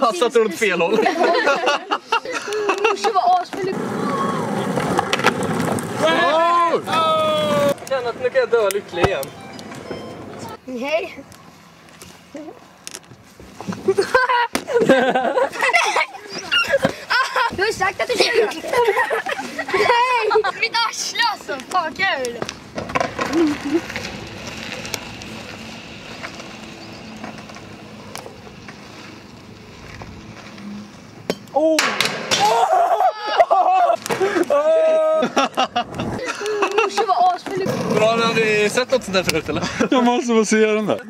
Passat åt fel håll. Känner att nu kan jag dö lycklig igen. Nej. sakta düşüyorum. hey. bir daha şilasın. Bak ya öyle. Oh! Morsan var asfyllyg. Bra, det är sett något sånt där förut eller? Jag måste få se den där.